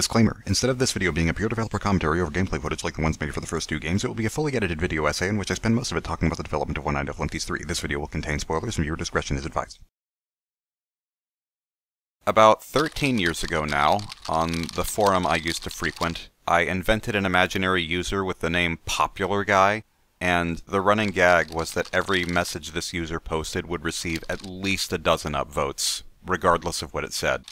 Disclaimer, instead of this video being a pure developer commentary over gameplay footage like the ones made for the first two games, it will be a fully edited video essay in which I spend most of it talking about the development of One Night of Flumpty's 3. This video will contain spoilers and viewer discretion is advised. About 13 years ago now, on the forum I used to frequent, I invented an imaginary user with the name Popular Guy, and the running gag was that every message this user posted would receive at least a dozen upvotes, regardless of what it said.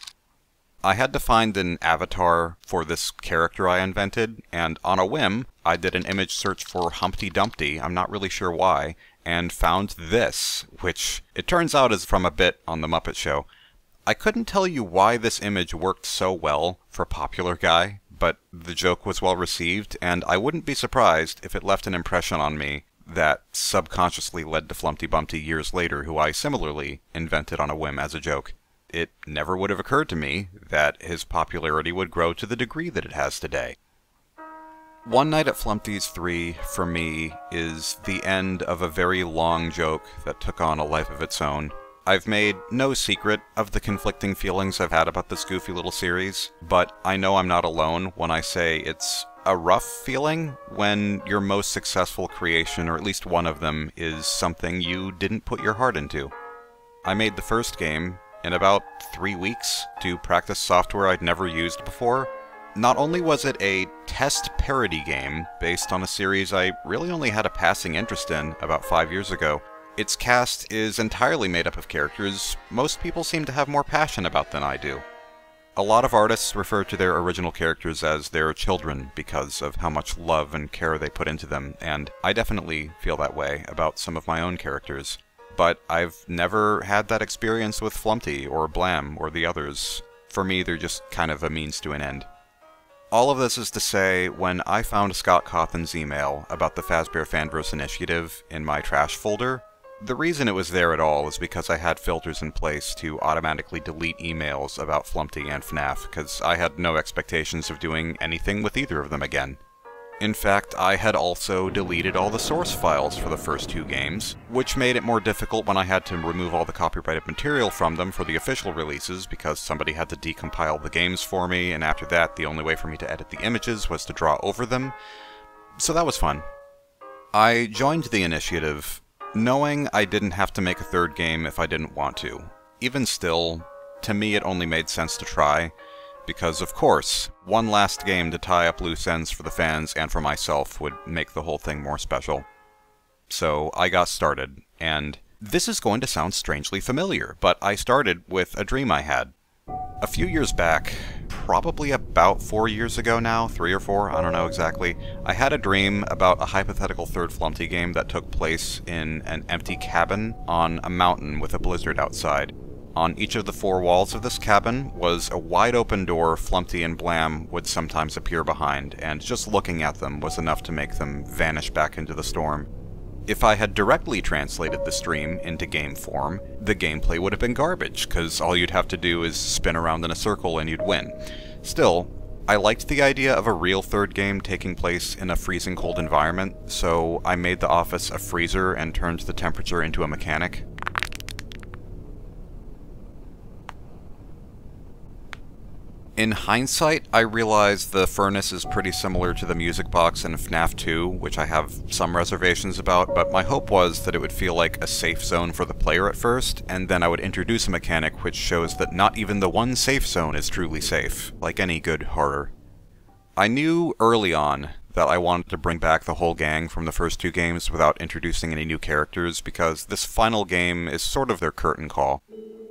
I had to find an avatar for this character I invented, and on a whim, I did an image search for Humpty Dumpty, I'm not really sure why, and found this, which it turns out is from a bit on The Muppet Show. I couldn't tell you why this image worked so well for Popular Guy, but the joke was well received, and I wouldn't be surprised if it left an impression on me that subconsciously led to Flumpty Bumpty years later, who I similarly invented on a whim as a joke it never would have occurred to me that his popularity would grow to the degree that it has today. One Night at Flumpty's 3, for me, is the end of a very long joke that took on a life of its own. I've made no secret of the conflicting feelings I've had about this goofy little series, but I know I'm not alone when I say it's a rough feeling when your most successful creation, or at least one of them, is something you didn't put your heart into. I made the first game, in about three weeks to practice software I'd never used before. Not only was it a test parody game based on a series I really only had a passing interest in about five years ago, its cast is entirely made up of characters most people seem to have more passion about than I do. A lot of artists refer to their original characters as their children because of how much love and care they put into them, and I definitely feel that way about some of my own characters but I've never had that experience with Flumpty or Blam or the others. For me, they're just kind of a means to an end. All of this is to say, when I found Scott Cawthon's email about the Fazbear Fanverse initiative in my trash folder, the reason it was there at all is because I had filters in place to automatically delete emails about Flumpty and FNAF, because I had no expectations of doing anything with either of them again. In fact, I had also deleted all the source files for the first two games, which made it more difficult when I had to remove all the copyrighted material from them for the official releases because somebody had to decompile the games for me, and after that, the only way for me to edit the images was to draw over them. So that was fun. I joined the initiative knowing I didn't have to make a third game if I didn't want to. Even still, to me it only made sense to try, because of course, one last game to tie up loose ends for the fans and for myself would make the whole thing more special. So I got started, and this is going to sound strangely familiar, but I started with a dream I had. A few years back, probably about four years ago now, three or four, I don't know exactly, I had a dream about a hypothetical third Flumpty game that took place in an empty cabin on a mountain with a blizzard outside. On each of the four walls of this cabin was a wide open door Flumpty and Blam would sometimes appear behind, and just looking at them was enough to make them vanish back into the storm. If I had directly translated the stream into game form, the gameplay would have been garbage, because all you'd have to do is spin around in a circle and you'd win. Still, I liked the idea of a real third game taking place in a freezing cold environment, so I made the office a freezer and turned the temperature into a mechanic. In hindsight, I realize the furnace is pretty similar to the music box in FNAF 2, which I have some reservations about, but my hope was that it would feel like a safe zone for the player at first, and then I would introduce a mechanic which shows that not even the one safe zone is truly safe, like any good horror. I knew early on that I wanted to bring back the whole gang from the first two games without introducing any new characters, because this final game is sort of their curtain call.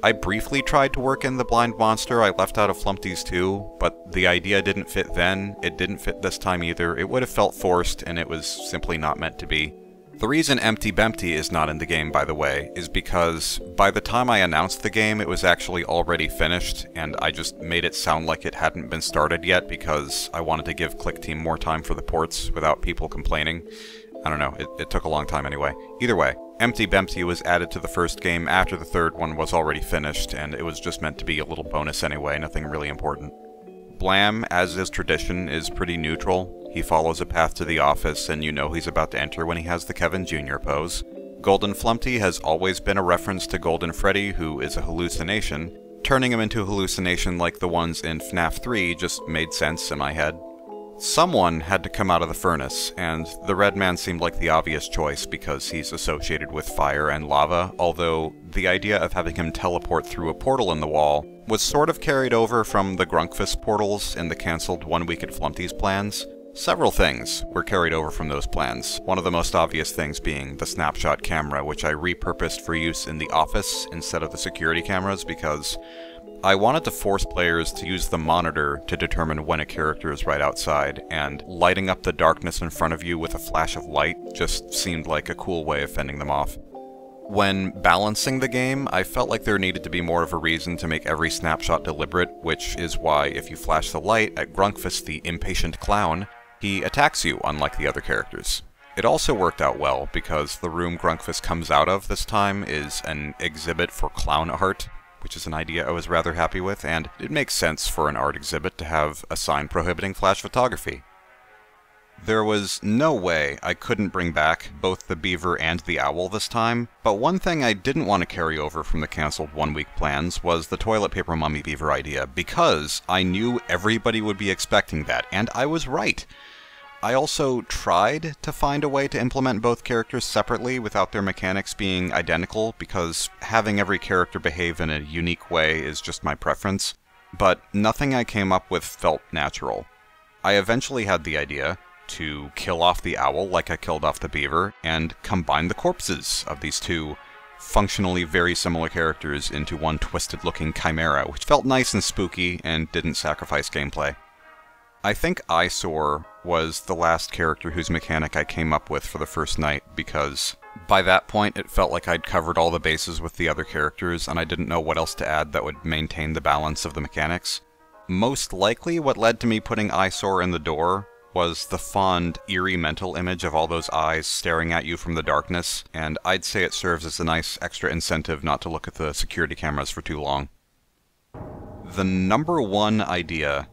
I briefly tried to work in the Blind Monster, I left out of Flumpty's 2, but the idea didn't fit then, it didn't fit this time either, it would have felt forced, and it was simply not meant to be. The reason Empty Bempty is not in the game, by the way, is because by the time I announced the game, it was actually already finished, and I just made it sound like it hadn't been started yet because I wanted to give Clickteam more time for the ports without people complaining. I don't know, it, it took a long time anyway. Either way, Empty Bempty was added to the first game after the third one was already finished, and it was just meant to be a little bonus anyway, nothing really important. Blam, as is tradition, is pretty neutral. He follows a path to the office, and you know he's about to enter when he has the Kevin Jr. pose. Golden Flumpty has always been a reference to Golden Freddy, who is a hallucination, Turning him into a hallucination like the ones in FNAF 3 just made sense in my head. Someone had to come out of the furnace, and the Red Man seemed like the obvious choice because he's associated with fire and lava, although the idea of having him teleport through a portal in the wall was sort of carried over from the Grunkfuss portals in the cancelled One Week at Flumpty's plans. Several things were carried over from those plans, one of the most obvious things being the snapshot camera, which I repurposed for use in the office instead of the security cameras because I wanted to force players to use the monitor to determine when a character is right outside, and lighting up the darkness in front of you with a flash of light just seemed like a cool way of fending them off. When balancing the game, I felt like there needed to be more of a reason to make every snapshot deliberate, which is why if you flash the light at Grunkfuss the impatient clown, he attacks you, unlike the other characters. It also worked out well, because the room Grunkfuss comes out of this time is an exhibit for clown art, which is an idea I was rather happy with, and it makes sense for an art exhibit to have a sign prohibiting flash photography. There was no way I couldn't bring back both the beaver and the owl this time, but one thing I didn't want to carry over from the cancelled one-week plans was the toilet paper mummy beaver idea, because I knew everybody would be expecting that, and I was right. I also tried to find a way to implement both characters separately without their mechanics being identical, because having every character behave in a unique way is just my preference, but nothing I came up with felt natural. I eventually had the idea to kill off the owl like I killed off the beaver, and combine the corpses of these two functionally very similar characters into one twisted-looking chimera, which felt nice and spooky and didn't sacrifice gameplay. I think Eyesore was the last character whose mechanic I came up with for the first night, because by that point it felt like I'd covered all the bases with the other characters, and I didn't know what else to add that would maintain the balance of the mechanics. Most likely what led to me putting Eyesore in the door was the fond, eerie mental image of all those eyes staring at you from the darkness, and I'd say it serves as a nice extra incentive not to look at the security cameras for too long. The number one idea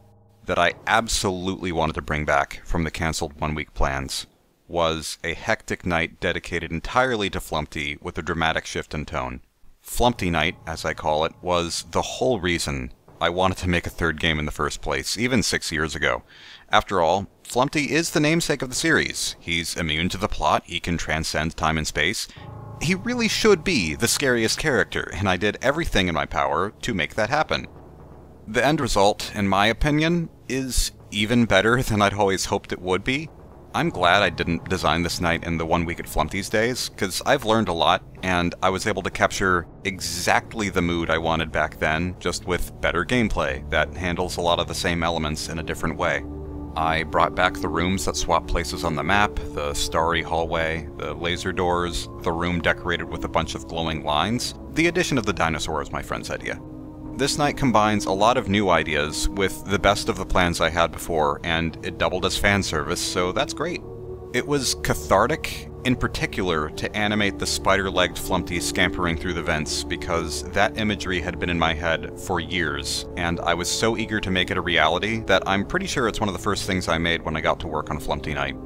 that I absolutely wanted to bring back from the cancelled one-week plans was a hectic night dedicated entirely to Flumpty with a dramatic shift in tone. Flumpty Night, as I call it, was the whole reason I wanted to make a third game in the first place, even six years ago. After all, Flumpty is the namesake of the series. He's immune to the plot, he can transcend time and space. He really should be the scariest character, and I did everything in my power to make that happen. The end result, in my opinion, is even better than I'd always hoped it would be. I'm glad I didn't design this night in the one week at Flumpty's days, because I've learned a lot, and I was able to capture exactly the mood I wanted back then, just with better gameplay that handles a lot of the same elements in a different way. I brought back the rooms that swap places on the map, the starry hallway, the laser doors, the room decorated with a bunch of glowing lines. The addition of the dinosaur is my friend's idea. This night combines a lot of new ideas with the best of the plans I had before, and it doubled as fan service, so that's great. It was cathartic, in particular, to animate the spider-legged Flumpty scampering through the vents, because that imagery had been in my head for years, and I was so eager to make it a reality that I'm pretty sure it's one of the first things I made when I got to work on Flumpty Night.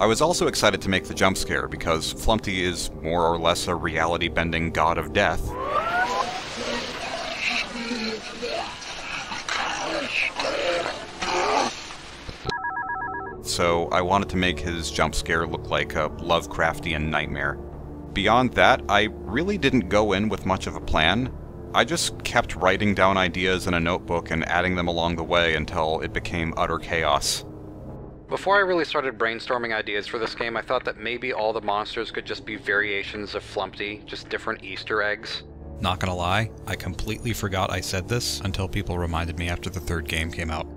I was also excited to make the jump scare, because Flumpty is more or less a reality-bending god of death, so I wanted to make his jump scare look like a Lovecraftian nightmare. Beyond that, I really didn't go in with much of a plan. I just kept writing down ideas in a notebook and adding them along the way until it became utter chaos. Before I really started brainstorming ideas for this game, I thought that maybe all the monsters could just be variations of Flumpty, just different Easter eggs. Not gonna lie, I completely forgot I said this until people reminded me after the third game came out.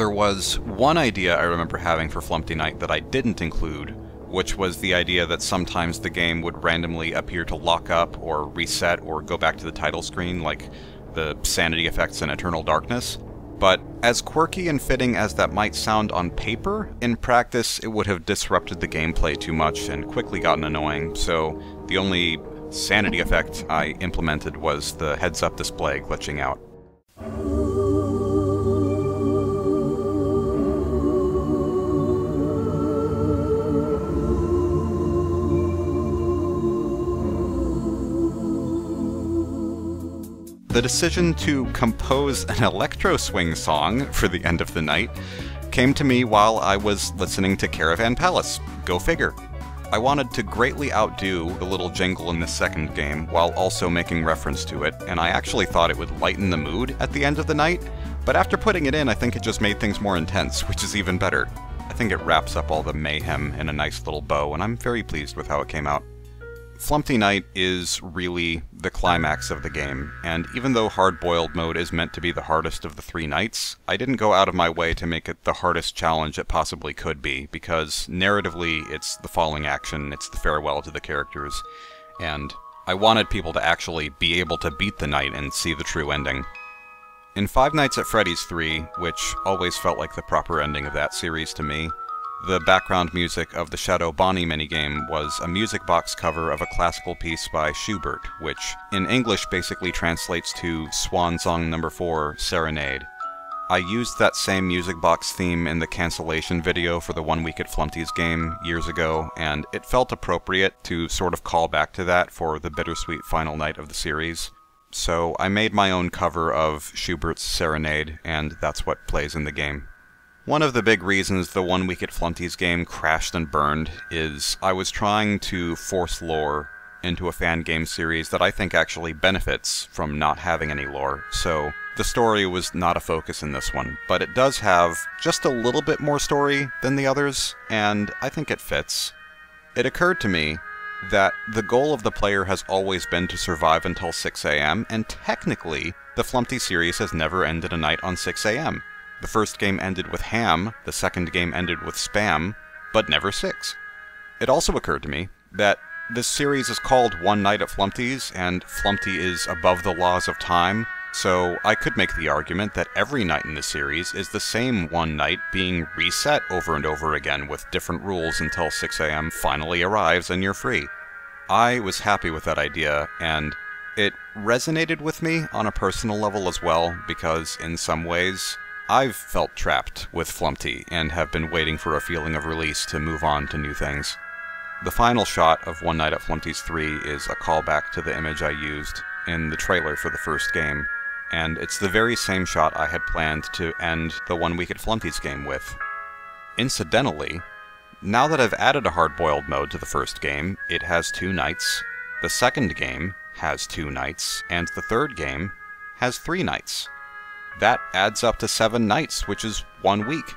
There was one idea I remember having for Flumpty Night that I didn't include, which was the idea that sometimes the game would randomly appear to lock up or reset or go back to the title screen, like the sanity effects in Eternal Darkness. But as quirky and fitting as that might sound on paper, in practice it would have disrupted the gameplay too much and quickly gotten annoying, so the only sanity effect I implemented was the heads-up display glitching out. The decision to compose an electro swing song for the end of the night came to me while I was listening to Caravan Palace. Go figure. I wanted to greatly outdo the little jingle in the second game while also making reference to it, and I actually thought it would lighten the mood at the end of the night, but after putting it in, I think it just made things more intense, which is even better. I think it wraps up all the mayhem in a nice little bow, and I'm very pleased with how it came out. Flumpty Night is really the climax of the game, and even though Hard Boiled mode is meant to be the hardest of the three nights, I didn't go out of my way to make it the hardest challenge it possibly could be, because narratively it's the falling action, it's the farewell to the characters, and I wanted people to actually be able to beat the night and see the true ending. In Five Nights at Freddy's 3, which always felt like the proper ending of that series to me, the background music of the Shadow Bonnie minigame was a music box cover of a classical piece by Schubert, which in English basically translates to Swan Song Number 4 Serenade. I used that same music box theme in the cancellation video for the One Week at Flumpty's game years ago, and it felt appropriate to sort of call back to that for the bittersweet final night of the series. So I made my own cover of Schubert's Serenade, and that's what plays in the game. One of the big reasons the One Week at Flumpty's game crashed and burned is I was trying to force lore into a fan game series that I think actually benefits from not having any lore, so the story was not a focus in this one, but it does have just a little bit more story than the others, and I think it fits. It occurred to me that the goal of the player has always been to survive until 6 a.m., and technically, the Flumpty series has never ended a night on 6 a.m. The first game ended with ham, the second game ended with spam, but never six. It also occurred to me that this series is called One Night at Flumpty's, and Flumpty is above the laws of time, so I could make the argument that every night in the series is the same one night being reset over and over again with different rules until 6am finally arrives and you're free. I was happy with that idea, and it resonated with me on a personal level as well, because in some ways, I've felt trapped with Flumpty and have been waiting for a feeling of release to move on to new things. The final shot of One Night at Flumpty's 3 is a callback to the image I used in the trailer for the first game, and it's the very same shot I had planned to end the One Week at Flumpty's game with. Incidentally, now that I've added a hard-boiled mode to the first game, it has two nights, the second game has two nights, and the third game has three nights that adds up to seven nights, which is one week.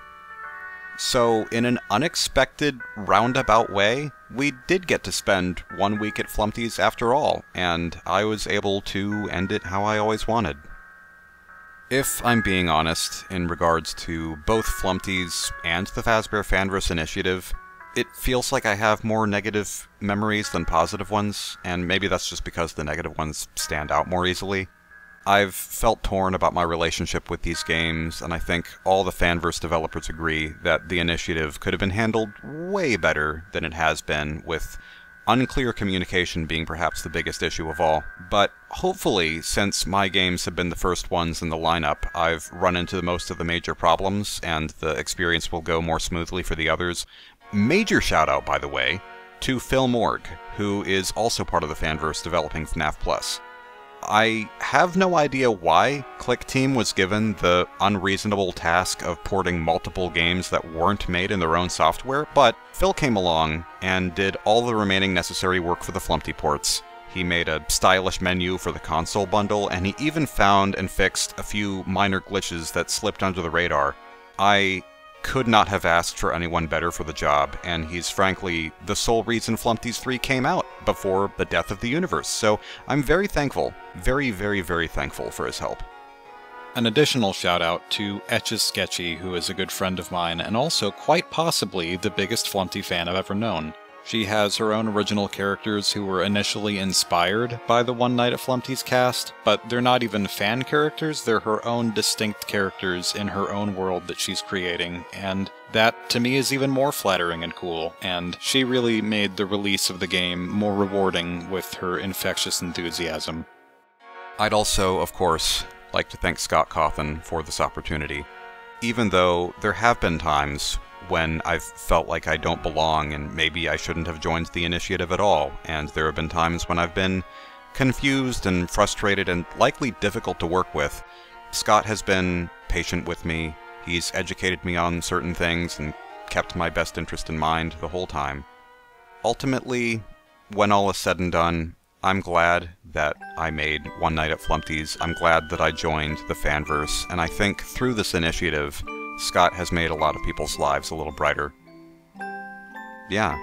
So, in an unexpected, roundabout way, we did get to spend one week at Flumpty's after all, and I was able to end it how I always wanted. If I'm being honest, in regards to both Flumpty's and the Fazbear Fanverse initiative, it feels like I have more negative memories than positive ones, and maybe that's just because the negative ones stand out more easily. I've felt torn about my relationship with these games, and I think all the Fanverse developers agree that the initiative could have been handled way better than it has been, with unclear communication being perhaps the biggest issue of all. But hopefully, since my games have been the first ones in the lineup, I've run into most of the major problems, and the experience will go more smoothly for the others. Major shout out, by the way, to Phil Morg, who is also part of the Fanverse developing FNAF Plus. I have no idea why Clickteam was given the unreasonable task of porting multiple games that weren't made in their own software, but Phil came along and did all the remaining necessary work for the Flumpty ports. He made a stylish menu for the console bundle, and he even found and fixed a few minor glitches that slipped under the radar. I could not have asked for anyone better for the job, and he's frankly the sole reason Flumpty's 3 came out before the death of the universe, so I'm very thankful, very, very, very thankful for his help. An additional shout out to Etches Sketchy, who is a good friend of mine and also quite possibly the biggest Flumpty fan I've ever known. She has her own original characters who were initially inspired by the One Night at Flumpty's cast, but they're not even fan characters, they're her own distinct characters in her own world that she's creating, and that to me is even more flattering and cool, and she really made the release of the game more rewarding with her infectious enthusiasm. I'd also, of course, like to thank Scott Cawthon for this opportunity. Even though there have been times when I've felt like I don't belong and maybe I shouldn't have joined the initiative at all, and there have been times when I've been confused and frustrated and likely difficult to work with, Scott has been patient with me. He's educated me on certain things and kept my best interest in mind the whole time. Ultimately, when all is said and done, I'm glad that I made One Night at Flumpty's. I'm glad that I joined the fanverse, and I think through this initiative, Scott has made a lot of people's lives a little brighter. Yeah.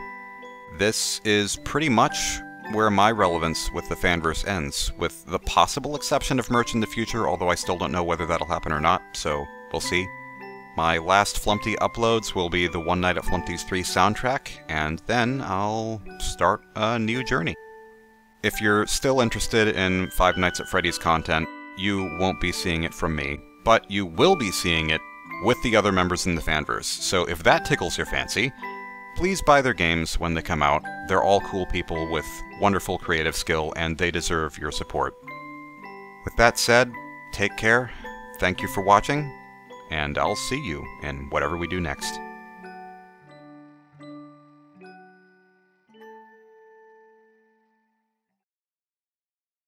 This is pretty much where my relevance with the fanverse ends, with the possible exception of merch in the future, although I still don't know whether that'll happen or not, so we'll see. My last Flumpty uploads will be the One Night at Flumpty's 3 soundtrack, and then I'll start a new journey. If you're still interested in Five Nights at Freddy's content, you won't be seeing it from me, but you will be seeing it with the other members in the fanverse, so if that tickles your fancy, please buy their games when they come out. They're all cool people with wonderful creative skill, and they deserve your support. With that said, take care, thank you for watching, and I'll see you in whatever we do next.